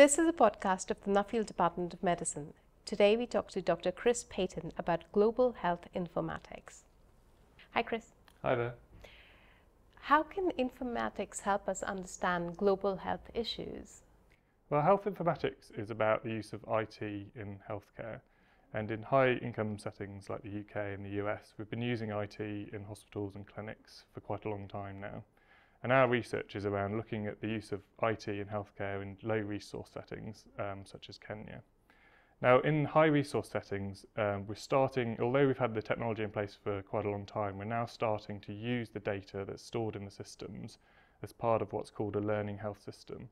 This is a podcast of the Nuffield Department of Medicine. Today we talk to Dr. Chris Paton about global health informatics. Hi, Chris. Hi there. How can informatics help us understand global health issues? Well, health informatics is about the use of IT in healthcare. And in high income settings like the UK and the US, we've been using IT in hospitals and clinics for quite a long time now. And our research is around looking at the use of IT in healthcare in low resource settings, um, such as Kenya. Now, in high resource settings, um, we're starting, although we've had the technology in place for quite a long time, we're now starting to use the data that's stored in the systems as part of what's called a learning health system.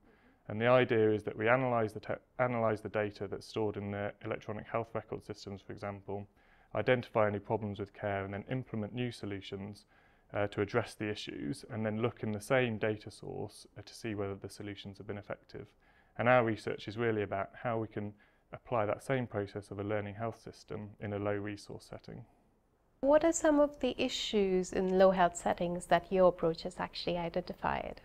And the idea is that we analyze the, analyze the data that's stored in the electronic health record systems, for example, identify any problems with care, and then implement new solutions uh, to address the issues, and then look in the same data source uh, to see whether the solutions have been effective. And our research is really about how we can apply that same process of a learning health system in a low resource setting. What are some of the issues in low health settings that your approach has actually identified?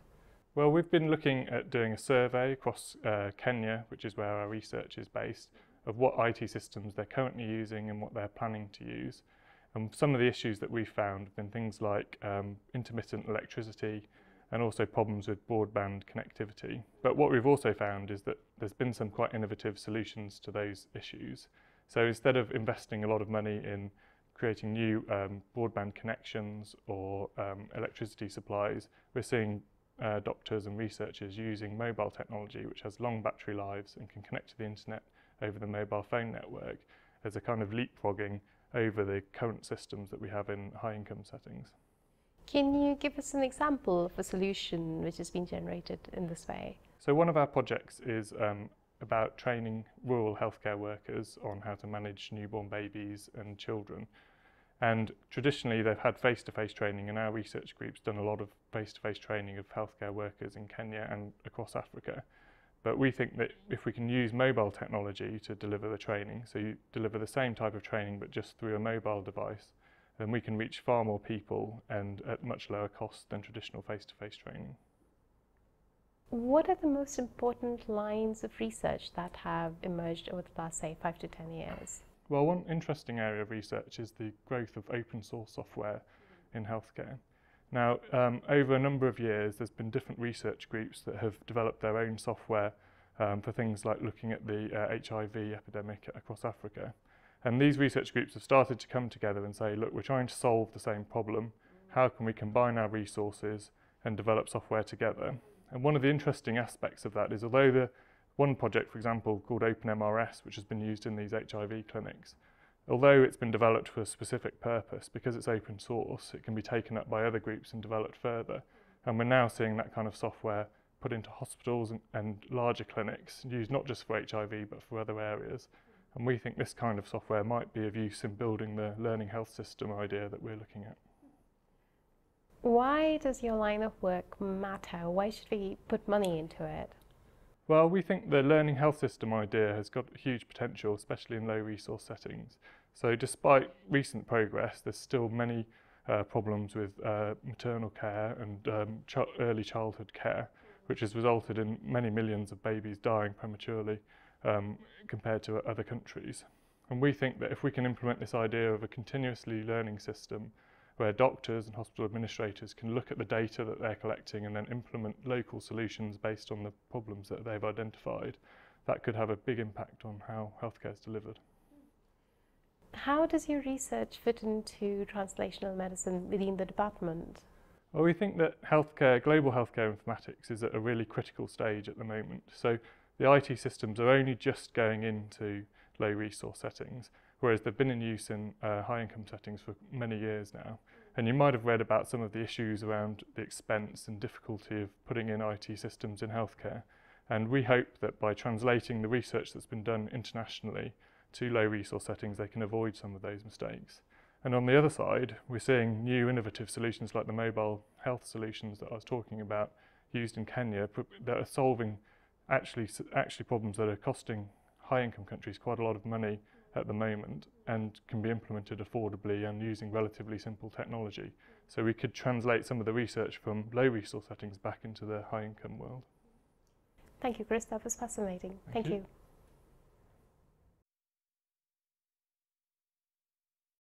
Well, we've been looking at doing a survey across uh, Kenya, which is where our research is based, of what IT systems they're currently using and what they're planning to use. And some of the issues that we've found have been things like um, intermittent electricity and also problems with broadband connectivity. But what we've also found is that there's been some quite innovative solutions to those issues. So instead of investing a lot of money in creating new um, broadband connections or um, electricity supplies, we're seeing uh, doctors and researchers using mobile technology, which has long battery lives and can connect to the internet over the mobile phone network, as a kind of leapfrogging over the current systems that we have in high income settings. Can you give us an example of a solution which has been generated in this way? So, one of our projects is um, about training rural healthcare workers on how to manage newborn babies and children. And traditionally, they've had face to face training, and our research group's done a lot of face to face training of healthcare workers in Kenya and across Africa. But we think that if we can use mobile technology to deliver the training, so you deliver the same type of training but just through a mobile device, then we can reach far more people and at much lower cost than traditional face to face training. What are the most important lines of research that have emerged over the last, say, five to ten years? Well, one interesting area of research is the growth of open source software in healthcare. Now, um, over a number of years, there's been different research groups that have developed their own software um, for things like looking at the uh, HIV epidemic across Africa. And these research groups have started to come together and say, look, we're trying to solve the same problem. How can we combine our resources and develop software together? And one of the interesting aspects of that is although the one project, for example, called OpenMRS, which has been used in these HIV clinics, although it's been developed for a specific purpose, because it's open source, it can be taken up by other groups and developed further. And we're now seeing that kind of software put into hospitals and, and larger clinics, used not just for HIV, but for other areas. And we think this kind of software might be of use in building the learning health system idea that we're looking at. Why does your line of work matter? Why should we put money into it? Well, we think the learning health system idea has got huge potential, especially in low resource settings. So despite recent progress, there's still many uh, problems with uh, maternal care and um, ch early childhood care, which has resulted in many millions of babies dying prematurely um, compared to other countries. And we think that if we can implement this idea of a continuously learning system where doctors and hospital administrators can look at the data that they're collecting and then implement local solutions based on the problems that they've identified, that could have a big impact on how healthcare is delivered. How does your research fit into translational medicine within the department? Well, we think that healthcare, global healthcare informatics is at a really critical stage at the moment. So the IT systems are only just going into low resource settings whereas they've been in use in uh, high income settings for many years now. And you might have read about some of the issues around the expense and difficulty of putting in IT systems in healthcare. And we hope that by translating the research that's been done internationally to low resource settings, they can avoid some of those mistakes. And on the other side, we're seeing new innovative solutions like the mobile health solutions that I was talking about used in Kenya that are solving actually, actually problems that are costing high income countries quite a lot of money at the moment and can be implemented affordably and using relatively simple technology. So we could translate some of the research from low resource settings back into the high income world. Thank you, Chris. That was fascinating. Thank Thank, you. you.